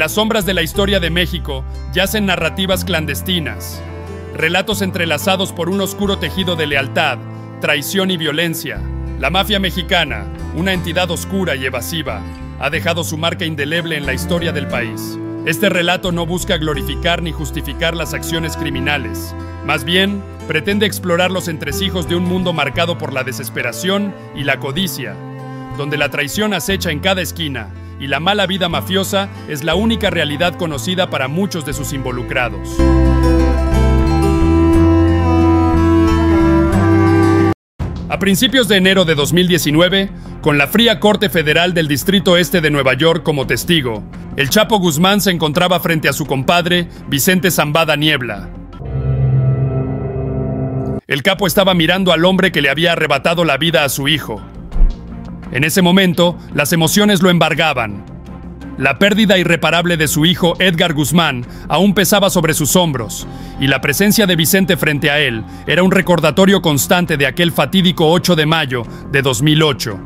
las sombras de la historia de México yacen narrativas clandestinas, relatos entrelazados por un oscuro tejido de lealtad, traición y violencia. La mafia mexicana, una entidad oscura y evasiva, ha dejado su marca indeleble en la historia del país. Este relato no busca glorificar ni justificar las acciones criminales. Más bien, pretende explorar los entresijos de un mundo marcado por la desesperación y la codicia, donde la traición acecha en cada esquina y la mala vida mafiosa es la única realidad conocida para muchos de sus involucrados. A principios de enero de 2019, con la fría Corte Federal del Distrito Este de Nueva York como testigo, el Chapo Guzmán se encontraba frente a su compadre, Vicente Zambada Niebla. El capo estaba mirando al hombre que le había arrebatado la vida a su hijo, en ese momento, las emociones lo embargaban. La pérdida irreparable de su hijo Edgar Guzmán aún pesaba sobre sus hombros, y la presencia de Vicente frente a él era un recordatorio constante de aquel fatídico 8 de mayo de 2008.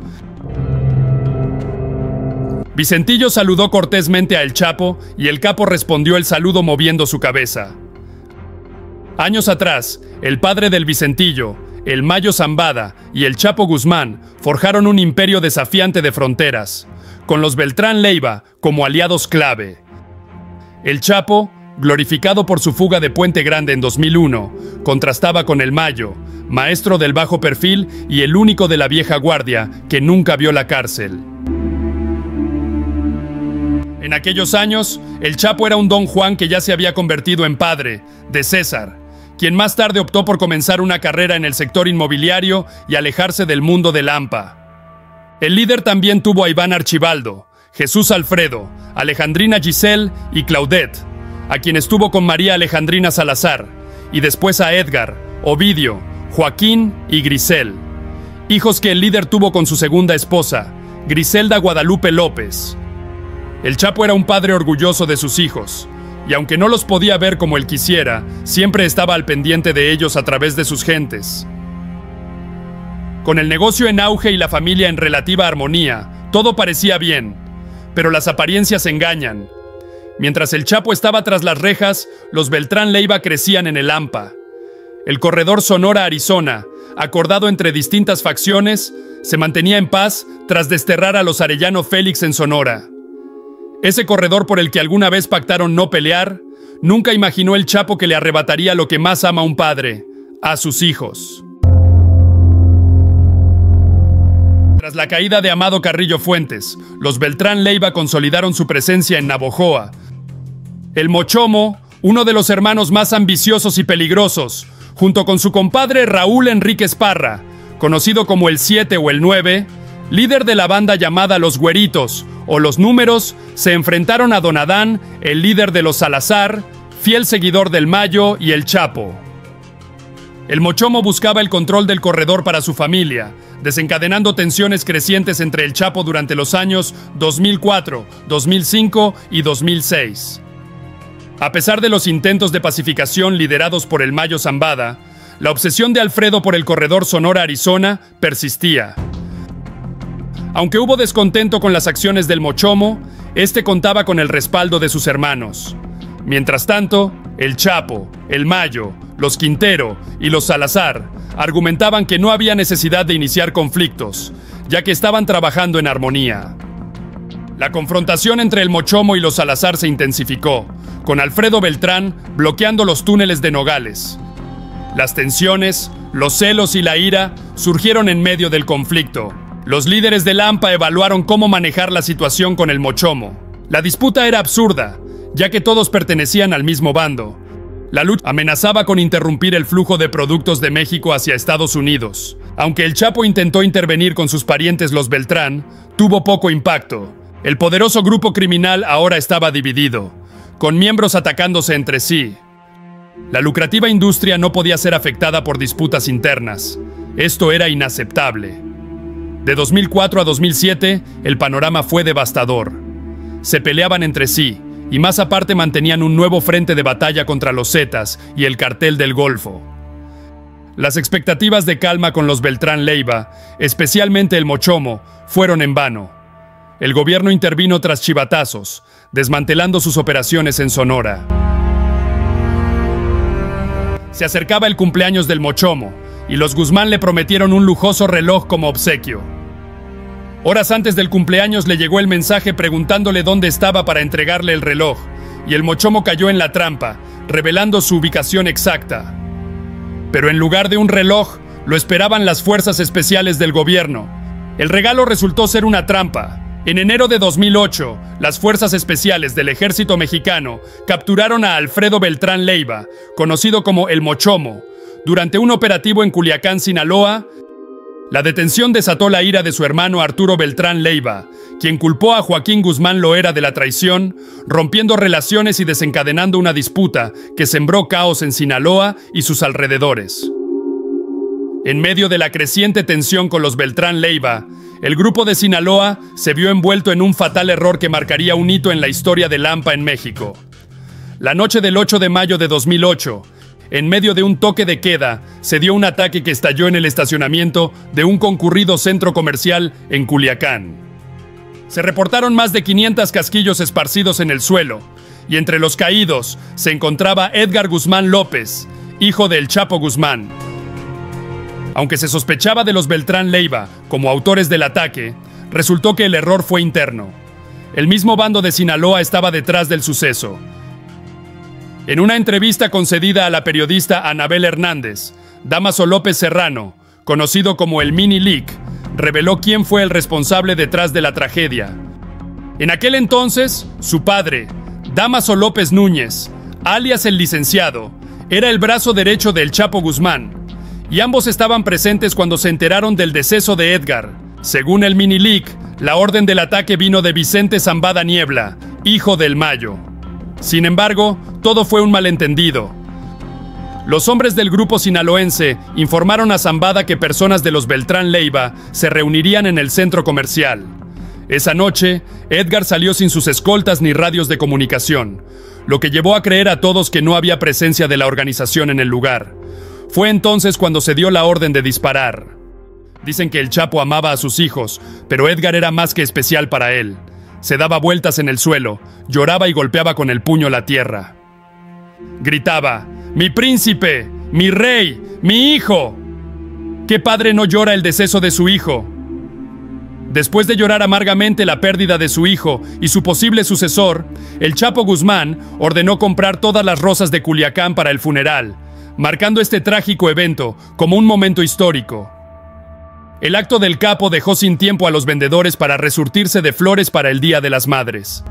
Vicentillo saludó cortésmente a El Chapo y el capo respondió el saludo moviendo su cabeza. Años atrás, el padre del Vicentillo, el Mayo Zambada y el Chapo Guzmán forjaron un imperio desafiante de fronteras, con los Beltrán Leiva como aliados clave. El Chapo, glorificado por su fuga de Puente Grande en 2001, contrastaba con el Mayo, maestro del bajo perfil y el único de la vieja guardia que nunca vio la cárcel. En aquellos años, el Chapo era un don Juan que ya se había convertido en padre, de César, quien más tarde optó por comenzar una carrera en el sector inmobiliario y alejarse del mundo del AMPA. El líder también tuvo a Iván Archibaldo, Jesús Alfredo, Alejandrina Giselle y Claudette, a quien estuvo con María Alejandrina Salazar, y después a Edgar, Ovidio, Joaquín y Grisel, hijos que el líder tuvo con su segunda esposa, Griselda Guadalupe López. El Chapo era un padre orgulloso de sus hijos, y aunque no los podía ver como él quisiera, siempre estaba al pendiente de ellos a través de sus gentes. Con el negocio en auge y la familia en relativa armonía, todo parecía bien, pero las apariencias engañan. Mientras el Chapo estaba tras las rejas, los Beltrán Leiva crecían en el AMPA. El corredor Sonora-Arizona, acordado entre distintas facciones, se mantenía en paz tras desterrar a los Arellano Félix en Sonora. Ese corredor por el que alguna vez pactaron no pelear, nunca imaginó el Chapo que le arrebataría lo que más ama un padre, a sus hijos. Tras la caída de Amado Carrillo Fuentes, los Beltrán Leiva consolidaron su presencia en Navojoa. El Mochomo, uno de los hermanos más ambiciosos y peligrosos, junto con su compadre Raúl Enrique Esparra, conocido como el 7 o el 9, líder de la banda llamada Los Güeritos, o Los Números, se enfrentaron a Don Adán, el líder de los Salazar, fiel seguidor del Mayo y el Chapo. El Mochomo buscaba el control del corredor para su familia, desencadenando tensiones crecientes entre el Chapo durante los años 2004, 2005 y 2006. A pesar de los intentos de pacificación liderados por el Mayo Zambada, la obsesión de Alfredo por el corredor Sonora-Arizona persistía. Aunque hubo descontento con las acciones del Mochomo, este contaba con el respaldo de sus hermanos. Mientras tanto, el Chapo, el Mayo, los Quintero y los Salazar argumentaban que no había necesidad de iniciar conflictos, ya que estaban trabajando en armonía. La confrontación entre el Mochomo y los Salazar se intensificó, con Alfredo Beltrán bloqueando los túneles de Nogales. Las tensiones, los celos y la ira surgieron en medio del conflicto, los líderes del AMPA evaluaron cómo manejar la situación con el Mochomo. La disputa era absurda, ya que todos pertenecían al mismo bando. La lucha amenazaba con interrumpir el flujo de productos de México hacia Estados Unidos. Aunque el Chapo intentó intervenir con sus parientes los Beltrán, tuvo poco impacto. El poderoso grupo criminal ahora estaba dividido, con miembros atacándose entre sí. La lucrativa industria no podía ser afectada por disputas internas. Esto era inaceptable. De 2004 a 2007, el panorama fue devastador. Se peleaban entre sí, y más aparte mantenían un nuevo frente de batalla contra los Zetas y el cartel del Golfo. Las expectativas de calma con los Beltrán Leiva, especialmente el Mochomo, fueron en vano. El gobierno intervino tras chivatazos, desmantelando sus operaciones en Sonora. Se acercaba el cumpleaños del Mochomo, y los Guzmán le prometieron un lujoso reloj como obsequio. Horas antes del cumpleaños le llegó el mensaje preguntándole dónde estaba para entregarle el reloj, y el Mochomo cayó en la trampa, revelando su ubicación exacta. Pero en lugar de un reloj, lo esperaban las fuerzas especiales del gobierno. El regalo resultó ser una trampa. En enero de 2008, las fuerzas especiales del ejército mexicano capturaron a Alfredo Beltrán Leiva, conocido como el Mochomo, durante un operativo en Culiacán, Sinaloa. La detención desató la ira de su hermano Arturo Beltrán Leiva, quien culpó a Joaquín Guzmán Loera de la traición, rompiendo relaciones y desencadenando una disputa que sembró caos en Sinaloa y sus alrededores. En medio de la creciente tensión con los Beltrán Leiva, el grupo de Sinaloa se vio envuelto en un fatal error que marcaría un hito en la historia de Lampa en México. La noche del 8 de mayo de 2008, en medio de un toque de queda, se dio un ataque que estalló en el estacionamiento de un concurrido centro comercial en Culiacán. Se reportaron más de 500 casquillos esparcidos en el suelo, y entre los caídos se encontraba Edgar Guzmán López, hijo del Chapo Guzmán. Aunque se sospechaba de los Beltrán Leiva como autores del ataque, resultó que el error fue interno. El mismo bando de Sinaloa estaba detrás del suceso. En una entrevista concedida a la periodista Anabel Hernández, Damaso López Serrano, conocido como el Mini Leak, reveló quién fue el responsable detrás de la tragedia. En aquel entonces, su padre, Damaso López Núñez, alias el licenciado, era el brazo derecho del Chapo Guzmán, y ambos estaban presentes cuando se enteraron del deceso de Edgar. Según el mini leak, la orden del ataque vino de Vicente Zambada Niebla, hijo del Mayo. Sin embargo, todo fue un malentendido. Los hombres del grupo sinaloense informaron a Zambada que personas de los Beltrán Leiva se reunirían en el centro comercial. Esa noche, Edgar salió sin sus escoltas ni radios de comunicación, lo que llevó a creer a todos que no había presencia de la organización en el lugar. Fue entonces cuando se dio la orden de disparar. Dicen que el Chapo amaba a sus hijos, pero Edgar era más que especial para él. Se daba vueltas en el suelo, lloraba y golpeaba con el puño la tierra. Gritaba, ¡Mi príncipe! ¡Mi rey! ¡Mi hijo! ¿Qué padre no llora el deceso de su hijo? Después de llorar amargamente la pérdida de su hijo y su posible sucesor, el Chapo Guzmán ordenó comprar todas las rosas de Culiacán para el funeral, marcando este trágico evento como un momento histórico. El acto del capo dejó sin tiempo a los vendedores para resurtirse de flores para el Día de las Madres.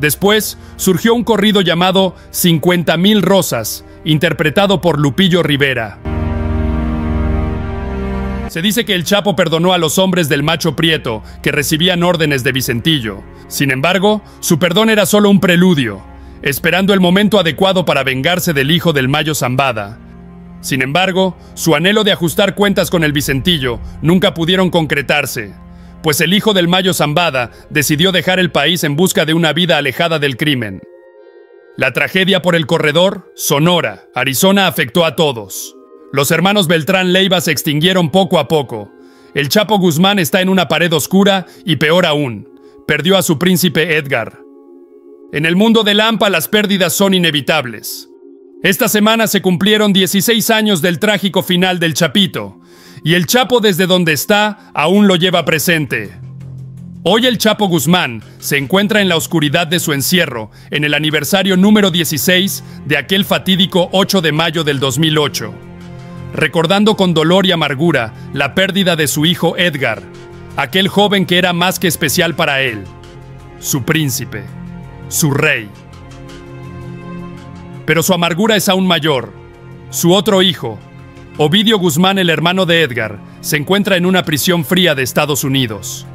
Después surgió un corrido llamado 50.000 Rosas, interpretado por Lupillo Rivera. Se dice que el Chapo perdonó a los hombres del macho prieto que recibían órdenes de Vicentillo. Sin embargo, su perdón era solo un preludio esperando el momento adecuado para vengarse del hijo del Mayo Zambada. Sin embargo, su anhelo de ajustar cuentas con el Vicentillo nunca pudieron concretarse, pues el hijo del Mayo Zambada decidió dejar el país en busca de una vida alejada del crimen. La tragedia por el corredor, Sonora, Arizona, afectó a todos. Los hermanos Beltrán Leiva se extinguieron poco a poco. El Chapo Guzmán está en una pared oscura y peor aún, perdió a su príncipe Edgar. En el mundo de Lampa las pérdidas son inevitables. Esta semana se cumplieron 16 años del trágico final del Chapito, y el Chapo desde donde está aún lo lleva presente. Hoy el Chapo Guzmán se encuentra en la oscuridad de su encierro en el aniversario número 16 de aquel fatídico 8 de mayo del 2008, recordando con dolor y amargura la pérdida de su hijo Edgar, aquel joven que era más que especial para él, su príncipe su rey. Pero su amargura es aún mayor. Su otro hijo, Ovidio Guzmán, el hermano de Edgar, se encuentra en una prisión fría de Estados Unidos.